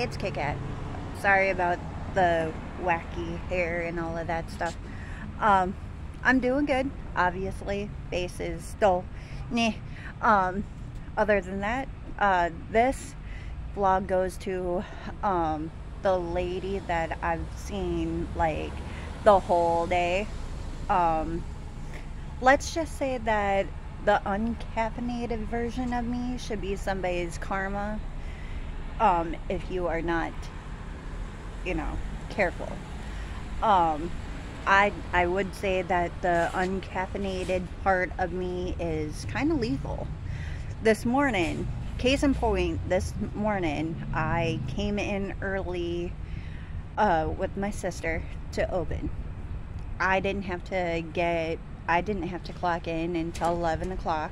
It's Kit Kat. Sorry about the wacky hair and all of that stuff. Um, I'm doing good, obviously. Base is still, nah. Um, other than that, uh, this vlog goes to um, the lady that I've seen like the whole day. Um, let's just say that the uncaffeinated version of me should be somebody's karma um, if you are not, you know, careful. Um, I I would say that the uncaffeinated part of me is kind of lethal. This morning, case in point, this morning I came in early uh, with my sister to open. I didn't have to get I didn't have to clock in until 11 o'clock,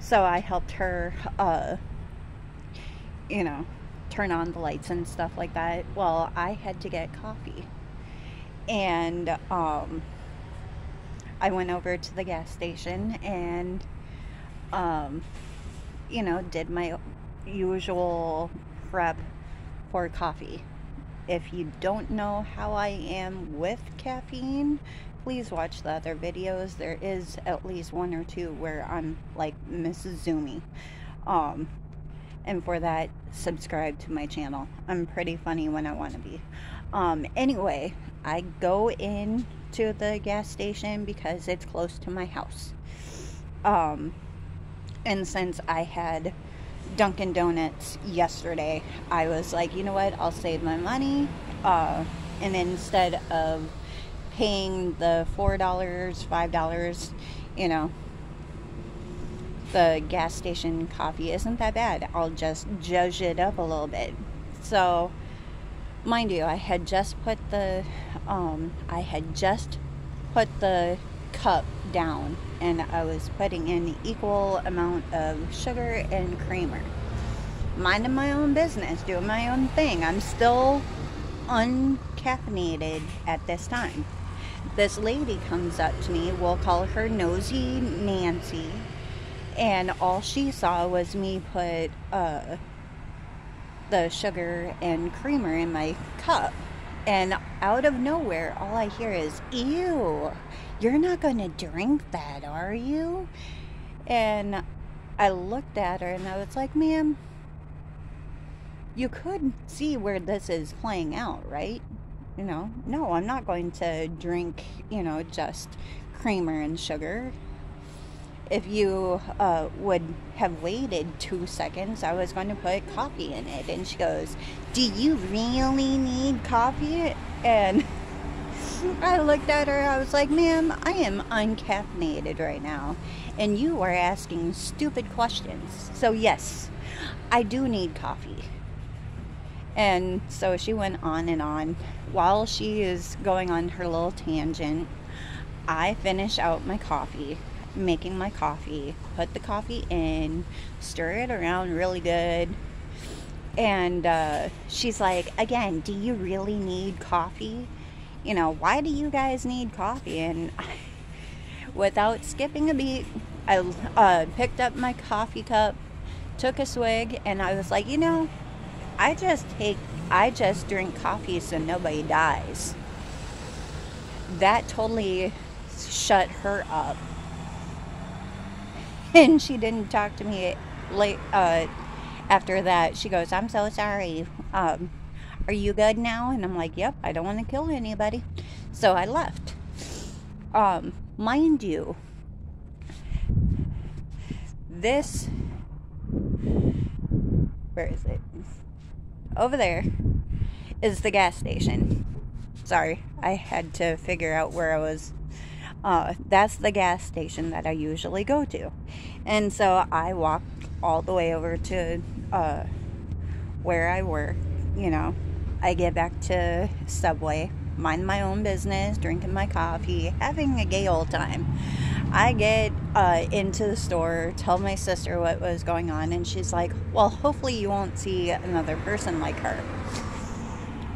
so I helped her, uh, you know, turn on the lights and stuff like that. Well, I had to get coffee. And um, I went over to the gas station and, um, you know, did my usual prep for coffee. If you don't know how I am with caffeine, please watch the other videos. There is at least one or two where I'm like Mrs. Zoomy. Um, and for that subscribe to my channel. I'm pretty funny when i want to be. Um, anyway i go in to the gas station because it's close to my house. Um, and since i had dunkin donuts yesterday i was like you know what? I'll save my money uh, and instead of paying the four dollars five dollars you know the gas station coffee isn't that bad. I'll just judge it up a little bit. So, mind you, I had just put the, um, I had just put the cup down and I was putting in the equal amount of sugar and creamer. Minding my own business, doing my own thing. I'm still uncaffeinated at this time. This lady comes up to me, we'll call her Nosy Nancy and all she saw was me put uh, the sugar and creamer in my cup. And out of nowhere, all I hear is, Ew, you're not going to drink that, are you? And I looked at her and I was like, Ma'am, you could see where this is playing out, right? You know, no, I'm not going to drink, you know, just creamer and sugar if you uh, would have waited two seconds, I was going to put coffee in it. And she goes, Do you really need coffee? And I looked at her, I was like, Ma'am, I am uncaffeinated right now. And you are asking stupid questions. So, yes, I do need coffee. And so she went on and on. While she is going on her little tangent, I finish out my coffee making my coffee, put the coffee in, stir it around really good. And uh, she's like, again, do you really need coffee? You know, why do you guys need coffee? And without skipping a beat, I uh, picked up my coffee cup, took a swig, and I was like, you know, I just take, I just drink coffee so nobody dies. That totally shut her up and she didn't talk to me late uh, after that. She goes, "I'm so sorry. Um, are you good now?" And I'm like, "Yep. I don't want to kill anybody." So I left. Um, mind you, this where is it? Over there is the gas station. Sorry, I had to figure out where I was uh, that's the gas station that I usually go to. And so I walked all the way over to uh, where I work. You know, I get back to Subway, mind my own business, drinking my coffee, having a gay old time. I get uh, into the store, tell my sister what was going on, and she's like, Well, hopefully you won't see another person like her.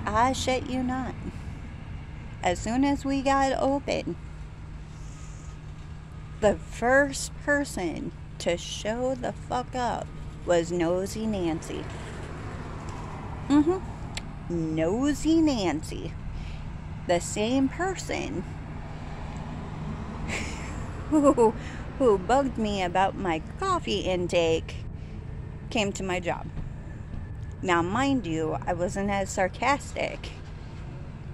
I shit you not. As soon as we got open, the first person to show the fuck up was Nosy Nancy. Mm-hmm. Nosy Nancy, the same person who, who bugged me about my coffee intake, came to my job. Now, mind you, I wasn't as sarcastic.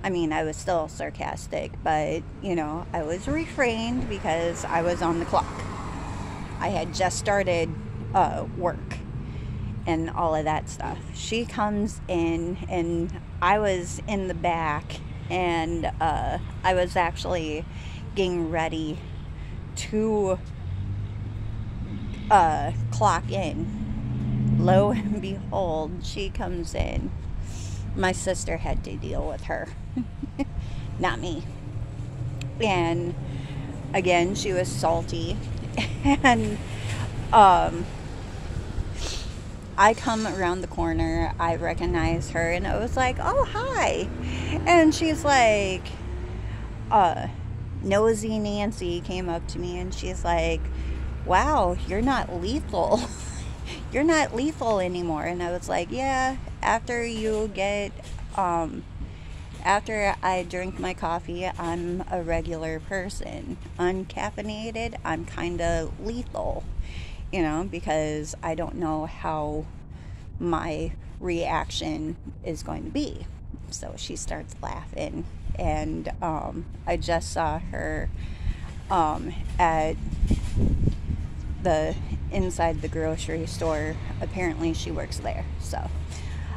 I mean, I was still sarcastic, but you know, I was refrained because I was on the clock. I had just started uh, work and all of that stuff. She comes in, and I was in the back, and uh, I was actually getting ready to uh, clock in. Lo and behold, she comes in. My sister had to deal with her, not me. And again, she was salty. and um, I come around the corner, I recognize her, and I was like, oh, hi. And she's like, uh, nosy Nancy came up to me and she's like, wow, you're not lethal. you're not lethal anymore. And I was like, yeah, after you get, um, after I drink my coffee, I'm a regular person. Uncaffeinated, I'm kind of lethal, you know, because I don't know how my reaction is going to be. So she starts laughing and um, I just saw her um, at the inside the grocery store. Apparently, she works there, so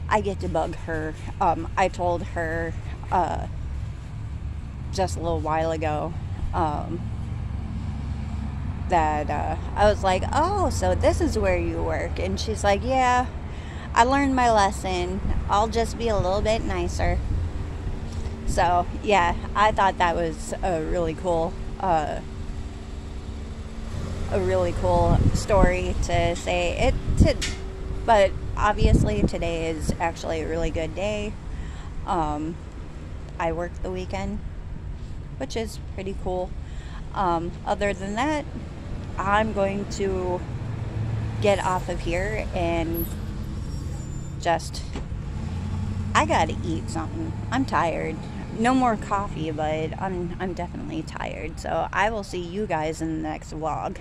I get to bug her. Um, I told her uh, just a little while ago um, that uh, I was like, "Oh, so this is where you work," and she's like, "Yeah." I learned my lesson. I'll just be a little bit nicer. So yeah, I thought that was a really cool, uh, a really cool story to say it. To, but obviously today is actually a really good day. Um, I worked the weekend, which is pretty cool. Um, other than that, I'm going to get off of here and just I gotta eat something. I'm tired no more coffee, but I'm I'm definitely tired. So I will see you guys in the next vlog.